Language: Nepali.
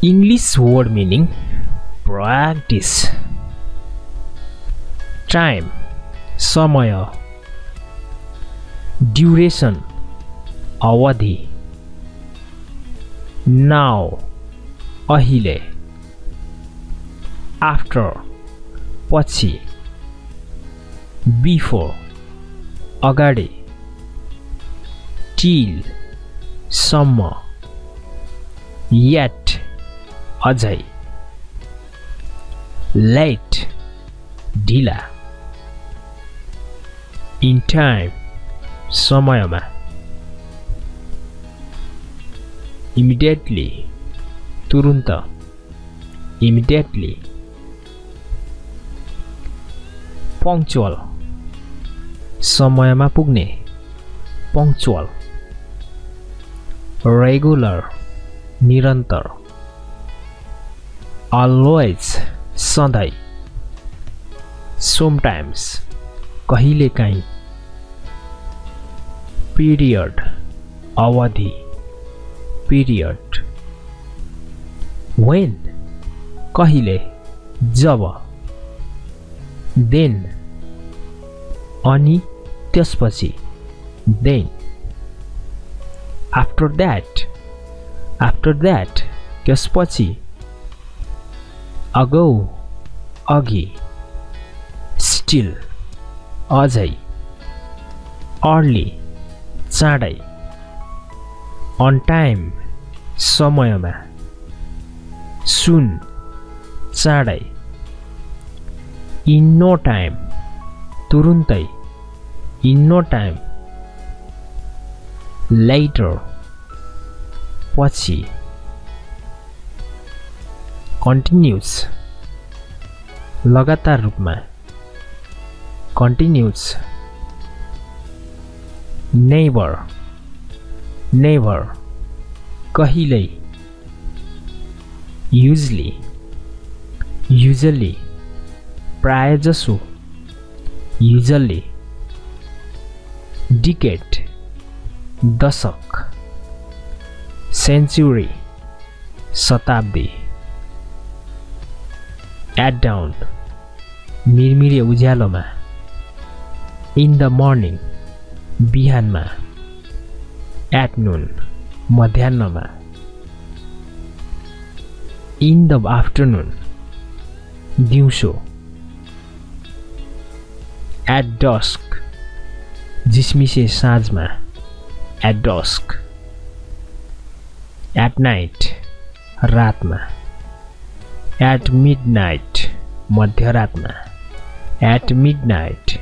English word meaning practice time समय duration अवधि now अहिले after पछि before अगाडि till सम्म yet अझै late ढिला in time समयमा immediately तुरुन्त immediately punctual समयमा पुग्ने punctual regular निरन्तर always सधैँ sometimes कहिलेकाहीँ पिरियड अवधि पिरियड वेन कहिले जब देन अनि त्यसपछि then after that after that त्यसपछि अगौ अघि। स्टिल अझै। अर्ली चाँडै। अन टाइम समयमा। सुन चाँडै। इन नो टाइम तुरुन्तै। इन नो टाइम लेटर पछि। कन्टिन्युस लगातार रूपमा। कन्टिन्युस नेभर नेभर कहिल्यै। युजली युजली प्रायजसो। युजली डिकेट दशक। सेन्चुरी शताब्दी। एट डाउन मिरमिरे उज्यालोमा इन द मर्निङ बिहानमा एट नुन मध्याहमा इन द आफ्टरनुन दिउँसो एट डस्क झिसमिसे साँझमा एट डस्क एट नाइट रातमा एट मिड नाइट मध्यरातमा एट मिड नाइट